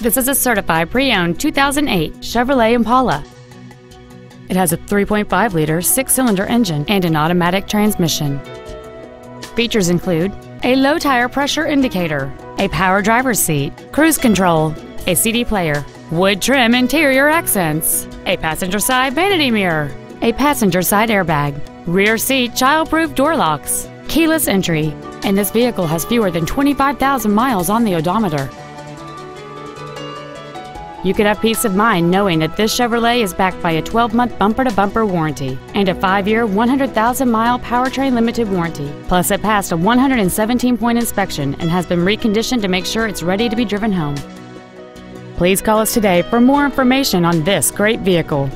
This is a certified pre-owned 2008 Chevrolet Impala. It has a 3.5-liter six-cylinder engine and an automatic transmission. Features include a low tire pressure indicator, a power driver's seat, cruise control, a CD player, wood trim interior accents, a passenger side vanity mirror, a passenger side airbag, rear seat child-proof door locks, keyless entry, and this vehicle has fewer than 25,000 miles on the odometer. You can have peace of mind knowing that this Chevrolet is backed by a 12-month bumper-to-bumper warranty and a 5-year, 100,000-mile powertrain limited warranty. Plus, it passed a 117-point inspection and has been reconditioned to make sure it's ready to be driven home. Please call us today for more information on this great vehicle.